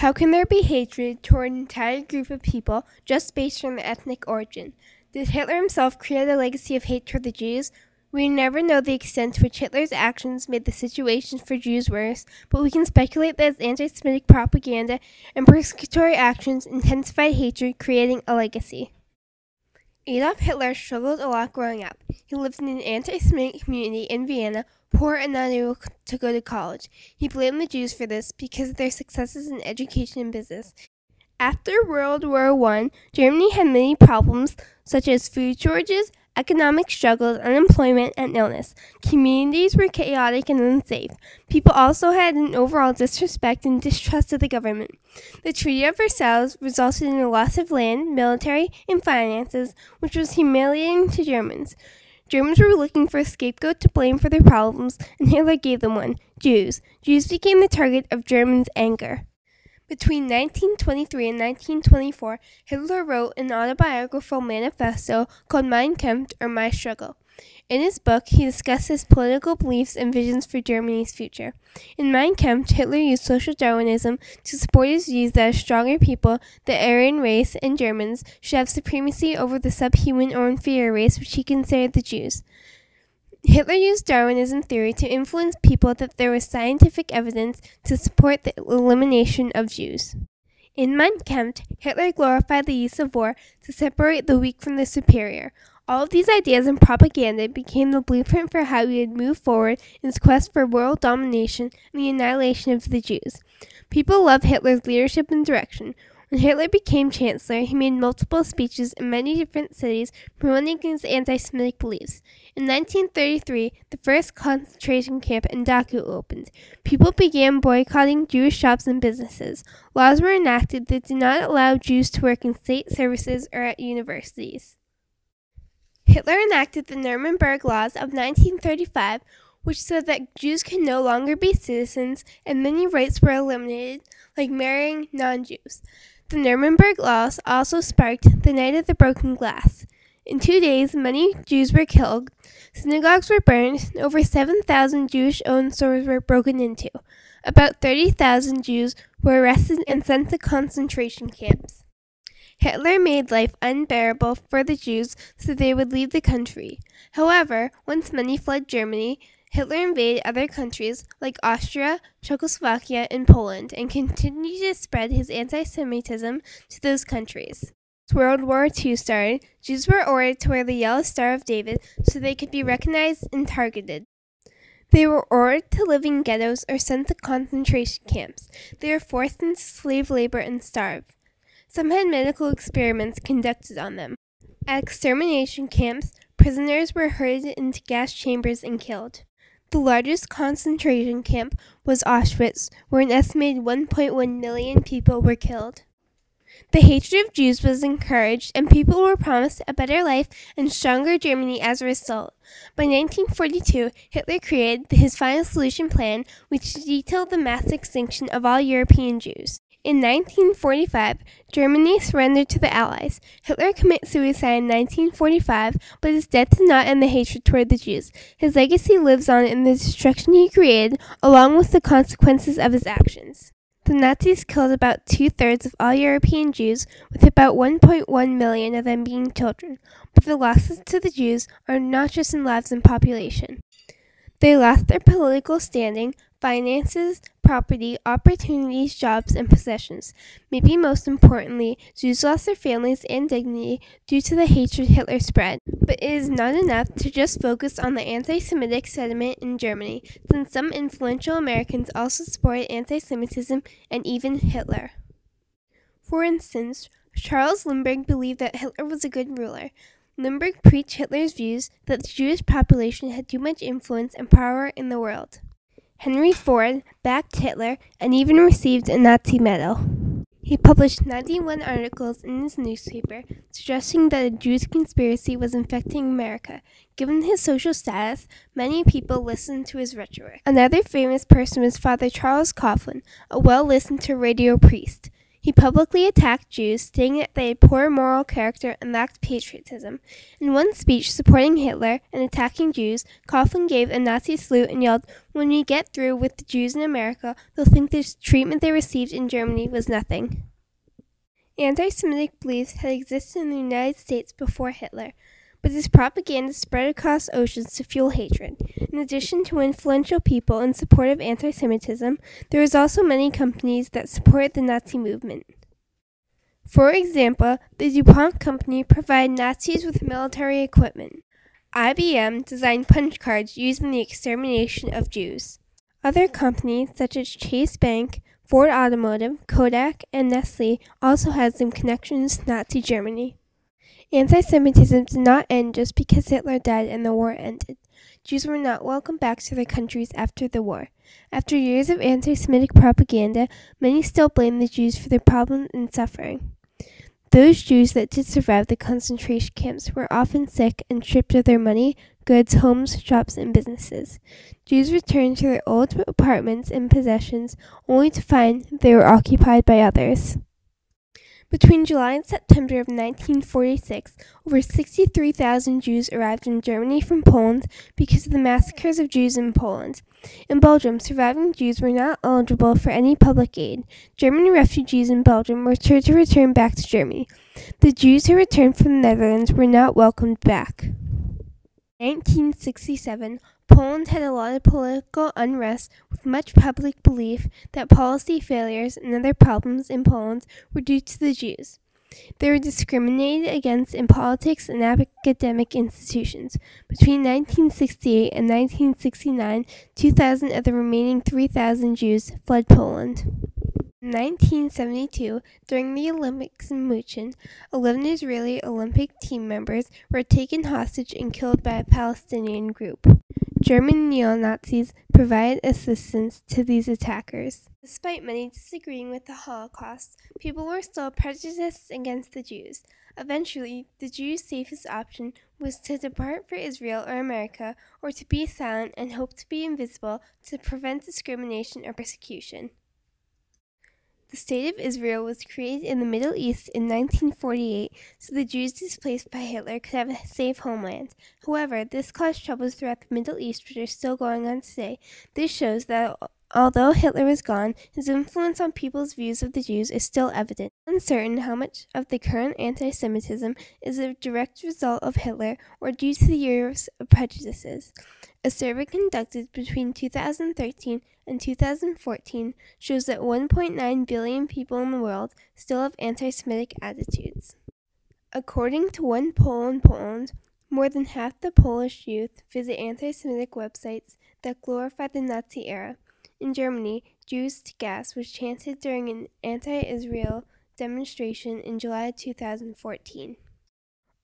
How can there be hatred toward an entire group of people just based on their ethnic origin? Did Hitler himself create a legacy of hate toward the Jews? We never know the extent to which Hitler's actions made the situation for Jews worse, but we can speculate that his anti Semitic propaganda and persecutory actions intensified hatred, creating a legacy. Adolf Hitler struggled a lot growing up. He lived in an anti Semitic community in Vienna poor and unable to go to college. He blamed the Jews for this because of their successes in education and business. After World War I, Germany had many problems such as food shortages, economic struggles, unemployment, and illness. Communities were chaotic and unsafe. People also had an overall disrespect and distrust of the government. The Treaty of Versailles resulted in a loss of land, military, and finances, which was humiliating to Germans. Germans were looking for a scapegoat to blame for their problems, and Hitler gave them one Jews. Jews became the target of Germans' anger. Between 1923 and 1924, Hitler wrote an autobiographical manifesto called Mein Kampf or My Struggle. In his book, he discussed his political beliefs and visions for Germany's future. In Mein Kampf, Hitler used social Darwinism to support his views that a stronger people, the Aryan race and Germans, should have supremacy over the subhuman or inferior race which he considered the Jews. Hitler used Darwinism theory to influence people that there was scientific evidence to support the elimination of Jews. In Mein Kampf, Hitler glorified the use of war to separate the weak from the superior, all of these ideas and propaganda became the blueprint for how he would move forward in his quest for world domination and the annihilation of the Jews. People loved Hitler's leadership and direction. When Hitler became chancellor, he made multiple speeches in many different cities promoting his anti Semitic beliefs. In 1933, the first concentration camp in Dachau opened. People began boycotting Jewish shops and businesses. Laws were enacted that did not allow Jews to work in state services or at universities. Hitler enacted the Nuremberg Laws of 1935, which said that Jews could no longer be citizens and many rights were eliminated, like marrying non Jews. The Nuremberg Laws also sparked the Night of the Broken Glass. In two days, many Jews were killed, synagogues were burned, and over 7,000 Jewish owned stores were broken into. About 30,000 Jews were arrested and sent to concentration camps. Hitler made life unbearable for the Jews so they would leave the country. However, once many fled Germany, Hitler invaded other countries like Austria, Czechoslovakia, and Poland and continued to spread his anti Semitism to those countries. As World War II started, Jews were ordered to wear the Yellow Star of David so they could be recognized and targeted. They were ordered to live in ghettos or sent to concentration camps. They were forced into slave labor and starved. Some had medical experiments conducted on them. At extermination camps, prisoners were herded into gas chambers and killed. The largest concentration camp was Auschwitz, where an estimated 1.1 million people were killed. The hatred of Jews was encouraged, and people were promised a better life and stronger Germany as a result. By 1942, Hitler created his final solution plan, which detailed the mass extinction of all European Jews. In 1945, Germany surrendered to the Allies. Hitler commits suicide in 1945, but his death did not end the hatred toward the Jews. His legacy lives on in the destruction he created, along with the consequences of his actions. The Nazis killed about two thirds of all European Jews, with about 1.1 million of them being children. But the losses to the Jews are not just in lives and population. They lost their political standing, finances, property, opportunities, jobs, and possessions. Maybe most importantly, Jews lost their families and dignity due to the hatred Hitler spread. But it is not enough to just focus on the anti Semitic sentiment in Germany, since some influential Americans also supported anti Semitism and even Hitler. For instance, Charles Lindbergh believed that Hitler was a good ruler. Lindbergh preached Hitler's views that the Jewish population had too much influence and power in the world. Henry Ford backed Hitler and even received a Nazi medal. He published 91 articles in his newspaper suggesting that a Jewish conspiracy was infecting America. Given his social status, many people listened to his rhetoric. Another famous person was Father Charles Coughlin, a well listened to radio priest. He publicly attacked Jews, saying that they had poor moral character and lacked patriotism. In one speech supporting Hitler and attacking Jews, Coughlin gave a Nazi salute and yelled, When we get through with the Jews in America, they'll think the treatment they received in Germany was nothing. Anti Semitic beliefs had existed in the United States before Hitler, but this propaganda spread across oceans to fuel hatred. In addition to influential people in support of anti Semitism, there was also many companies that supported the Nazi movement. For example, the DuPont company provided Nazis with military equipment. IBM designed punch cards used in the extermination of Jews. Other companies, such as Chase Bank, Ford Automotive, Kodak, and Nestle, also had some connections to Nazi Germany. Anti Semitism did not end just because Hitler died and the war ended. Jews were not welcomed back to their countries after the war. After years of anti Semitic propaganda, many still blame the Jews for their problems and suffering. Those Jews that did survive the concentration camps were often sick and stripped of their money, goods, homes, shops, and businesses. Jews returned to their old apartments and possessions only to find they were occupied by others. Between July and September of 1946, over 63,000 Jews arrived in Germany from Poland because of the massacres of Jews in Poland. In Belgium, surviving Jews were not eligible for any public aid. German refugees in Belgium were told to return back to Germany. The Jews who returned from the Netherlands were not welcomed back. 1967, Poland had a lot of political unrest with much public belief that policy failures and other problems in Poland were due to the Jews. They were discriminated against in politics and academic institutions. Between 1968 and 1969, 2,000 of the remaining 3,000 Jews fled Poland. In 1972, during the Olympics in Munich, 11 Israeli Olympic team members were taken hostage and killed by a Palestinian group. German neo Nazis provided assistance to these attackers. Despite many disagreeing with the Holocaust, people were still prejudiced against the Jews. Eventually, the Jews' safest option was to depart for Israel or America, or to be silent and hope to be invisible to prevent discrimination or persecution. The State of Israel was created in the Middle East in 1948 so the Jews displaced by Hitler could have a safe homeland. However, this caused troubles throughout the Middle East, which are still going on today. This shows that although Hitler was gone, his influence on people's views of the Jews is still evident. Uncertain how much of the current anti Semitism is a direct result of Hitler or due to the years of prejudices. A survey conducted between 2013 and 2014 shows that 1.9 billion people in the world still have anti Semitic attitudes. According to one poll in Poland, more than half the Polish youth visit anti Semitic websites that glorify the Nazi era. In Germany, Jews to gas was chanted during an anti Israel demonstration in July 2014.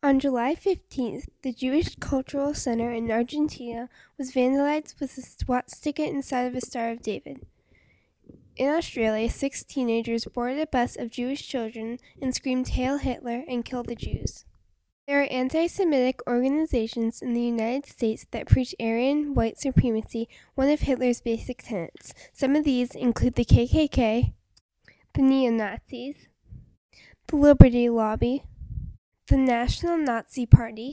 On July 15th, the Jewish Cultural Center in Argentina was vandalized with a swastika inside of a Star of David. In Australia, six teenagers boarded a bus of Jewish children and screamed Hail Hitler and Kill the Jews. There are anti Semitic organizations in the United States that preach Aryan white supremacy, one of Hitler's basic tenets. Some of these include the KKK, the neo Nazis, the Liberty Lobby, the National Nazi Party,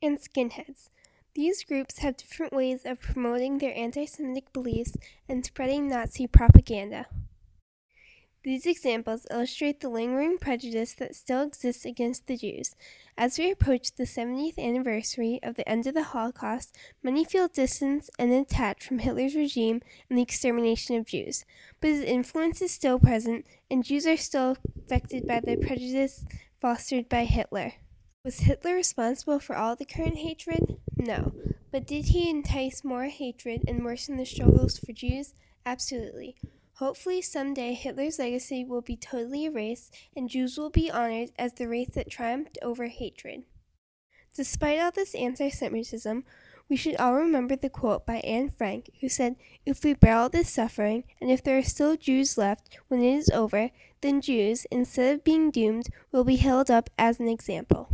and skinheads. These groups have different ways of promoting their anti Semitic beliefs and spreading Nazi propaganda. These examples illustrate the lingering prejudice that still exists against the Jews. As we approach the 70th anniversary of the end of the Holocaust, many feel distant and detached from Hitler's regime and the extermination of Jews. But his influence is still present, and Jews are still affected by the prejudice fostered by Hitler. Was Hitler responsible for all the current hatred? No. But did he entice more hatred and worsen the struggles for Jews? Absolutely. Hopefully, someday Hitler's legacy will be totally erased and Jews will be honored as the race that triumphed over hatred. Despite all this anti Semitism, we should all remember the quote by Anne Frank, who said, If we bear all this suffering, and if there are still Jews left when it is over, then Jews, instead of being doomed, will be held up as an example.